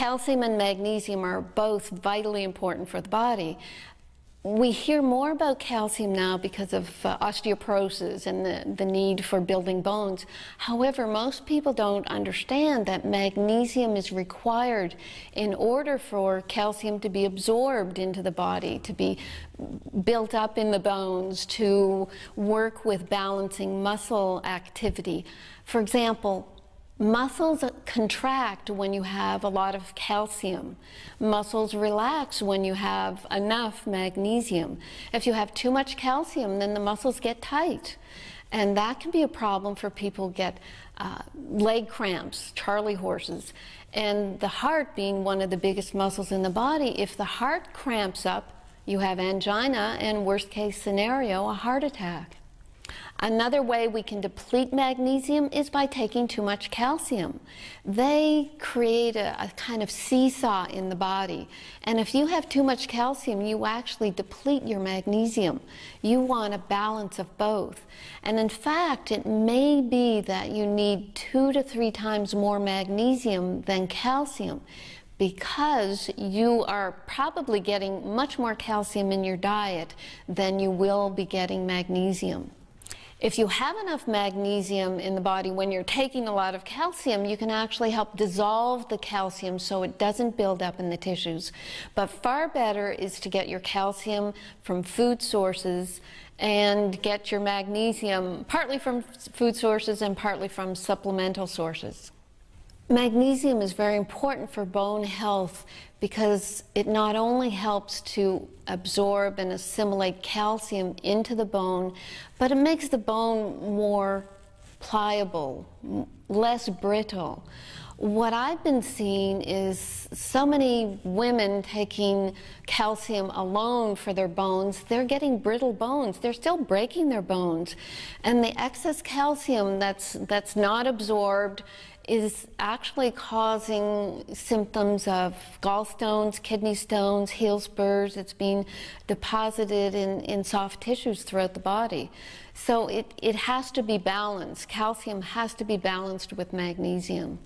calcium and magnesium are both vitally important for the body. We hear more about calcium now because of uh, osteoporosis and the, the need for building bones. However, most people don't understand that magnesium is required in order for calcium to be absorbed into the body, to be built up in the bones, to work with balancing muscle activity. For example, Muscles contract when you have a lot of calcium. Muscles relax when you have enough magnesium. If you have too much calcium, then the muscles get tight. And that can be a problem for people who get uh, leg cramps, charley horses. And the heart being one of the biggest muscles in the body, if the heart cramps up, you have angina and worst case scenario, a heart attack. Another way we can deplete magnesium is by taking too much calcium. They create a, a, kind of seesaw in the body. And if you have too much calcium, you actually deplete your magnesium. You want a balance of both. And in fact, it may be that you need two to three times more magnesium than calcium because you are probably getting much more calcium in your diet than you will be getting magnesium. If you have enough magnesium in the body when you're taking a lot of calcium, you can actually help dissolve the calcium so it doesn't build up in the tissues. But far better is to get your calcium from food sources and get your magnesium partly from food sources and partly from supplemental sources. Magnesium is very important for bone health because it not only helps to absorb and assimilate calcium into the bone, but it makes the bone more pliable, less brittle. What I've been seeing is so many women taking calcium alone for their bones, they're getting brittle bones. They're still breaking their bones. And the excess calcium that's, that's not absorbed is actually causing symptoms of gallstones, kidney stones, heel spurs. It's being deposited in, in soft tissues throughout the body. So it, it has to be balanced. Calcium has to be balanced with magnesium.